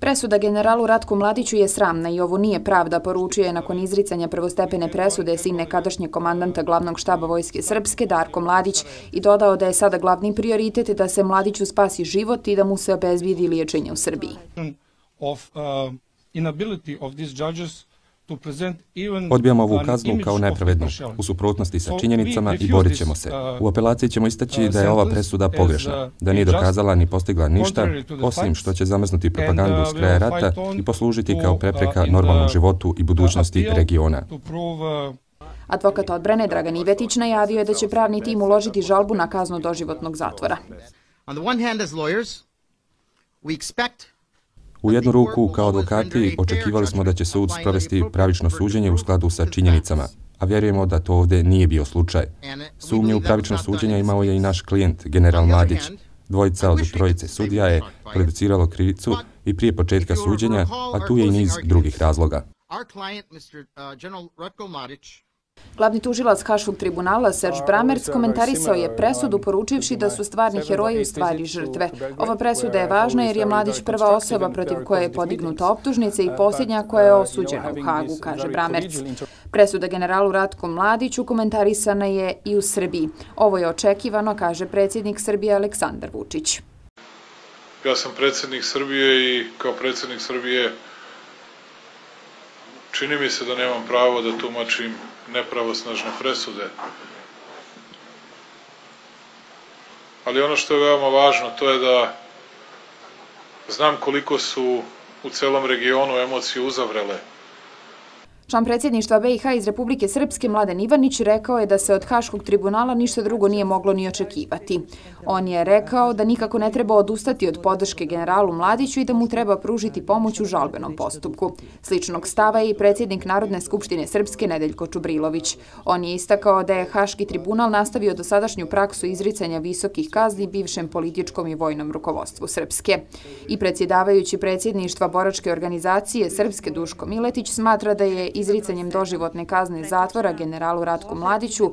Presuda generalu Ratku Mladiću je sramna i ovo nije pravda, poručio je nakon izricanja prvostepene presude sin nekadašnje komandanta glavnog štaba Vojske Srpske, Darko Mladić, i dodao da je sada glavni prioritet da se Mladiću spasi život i da mu se obezvidi liječenje u Srbiji. Of, uh, Odbijamo ovu kaznu kao nepravednu, u suprotnosti sa činjenicama i borit ćemo se. Uh, u apelaciji ćemo istaći uh, da je ova presuda pogrešna, uh, da nije dokazala ni postigla ništa, osim što će zamrznuti propagandu s kraja rata i poslužiti kao prepreka normalnom životu i budućnosti regiona. Advokat odbrane Dragan Ivetić najavio je da će pravni tim uložiti žalbu na kaznu doživotnog zatvora. On the one hand as lawyers, we expect U jednu ruku, kao advokati, očekivali smo da će sud sprovesti pravično suđenje u skladu sa činjenicama, a vjerujemo da to ovdje nije bio slučaj. Sumnje u pravično suđenje imao je i naš klijent, general Mladić. Dvojica od trojice sudija je produciralo krivicu i prije početka suđenja, a tu je i niz drugih razloga. Glavni tužilac Haškog tribunala Serge Bramerc komentarisao je presudu poručivši da su stvarni heroji u stvari žrtve. Ova presuda je važna jer je Mladić prva osoba protiv koje je podignuta optužnica i posljednja koja je osuđena u Hagu, kaže Bramerc. Presuda generalu Ratku Mladiću komentarisana je i u Srbiji. Ovo je očekivano, kaže predsjednik Srbije Aleksandar Vučić. Ja sam predsjednik Srbije i kao predsjednik Srbije čini mi se da nemam pravo da tumačim nepravosnažne presude. Ali ono što je veoma važno, to je da znam koliko su u celom regionu emocije uzavrele Član predsjedništva BiH iz Republike Srpske Mladen Ivanić rekao je da se od Haškog tribunala ništa drugo nije moglo ni očekivati. On je rekao da nikako ne treba odustati od podrške generalu Mladiću i da mu treba pružiti pomoć u žalbenom postupku. Sličnog stava je i predsjednik Narodne skupštine Srpske Nedeljko Čubrilović. On je istakao da je Haški tribunal nastavio dosadašnju praksu izricanja visokih kazni bivšem političkom i vojnom rukovodstvu Srpske. I predsjedavajući predsjedništva boračke organizacije Srpske Duško Miletić smatra da je izricanjem doživotne kazne zatvora generalu Ratku Mladiću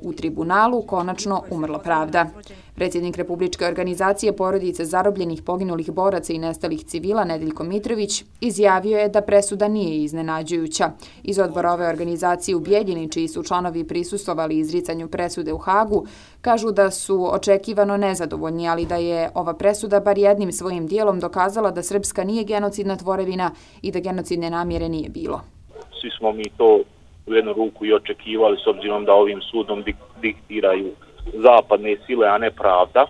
u tribunalu konačno umrla pravda. Predsjednik Republičke organizacije porodice zarobljenih poginulih boraca i nestalih civila Nedeljko Mitrović izjavio je da presuda nije iznenađujuća. Iz odbora ove organizacije u Bjeljini, čiji su članovi prisustovali izricanju presude u Hagu, kažu da su očekivano nezadovoljni, ali da je ova presuda bar jednim svojim dijelom dokazala da Srpska nije genocidna tvorevina i da genocidne namjere nije bilo svi smo mi to u jednu ruku i očekivali s obzirom da ovim sudom diktiraju zapadne sile, a ne pravda.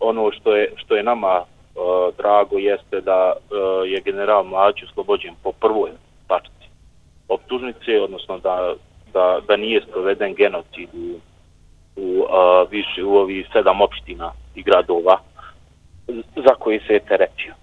Ono što je, što je nama uh, drago jeste da uh, je general Mladić oslobođen po prvoj tačci optužnice, odnosno da, da, da nije sproveden genocid u, u, uh, više, u ovih sedam opština i gradova za koji se je teretio.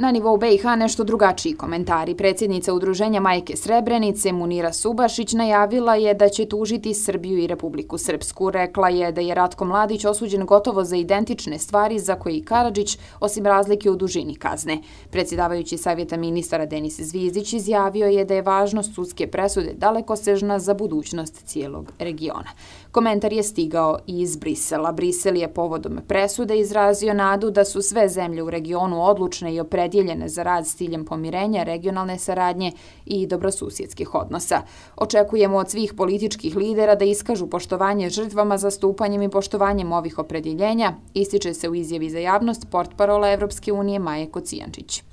Na nivou BiH nešto drugačiji komentari. Predsjednica udruženja Majke Srebrenice Munira Subašić najavila je da će tužiti Srbiju i Republiku Srpsku. Rekla je da je Ratko Mladić osuđen gotovo za identične stvari za koje i Karadžić, osim razlike u dužini kazne. Predsjedavajući savjeta ministara Denis Zvizdić izjavio je da je važnost sudske presude daleko sežna za budućnost cijelog regiona. Komentar je stigao i iz Brisela. Brisel je povodom presude izrazio nadu da su sve zemlje u regionu odlučne i opredjeljene opredjeljene za rad s ciljem pomirenja, regionalne saradnje i dobrosusjedskih odnosa. Očekujemo od svih političkih lidera da iskažu poštovanje žrtvama za stupanjem i poštovanjem ovih opredjeljenja, ističe se u izjavi za javnost port parola Evropske unije Maje Kocijančić.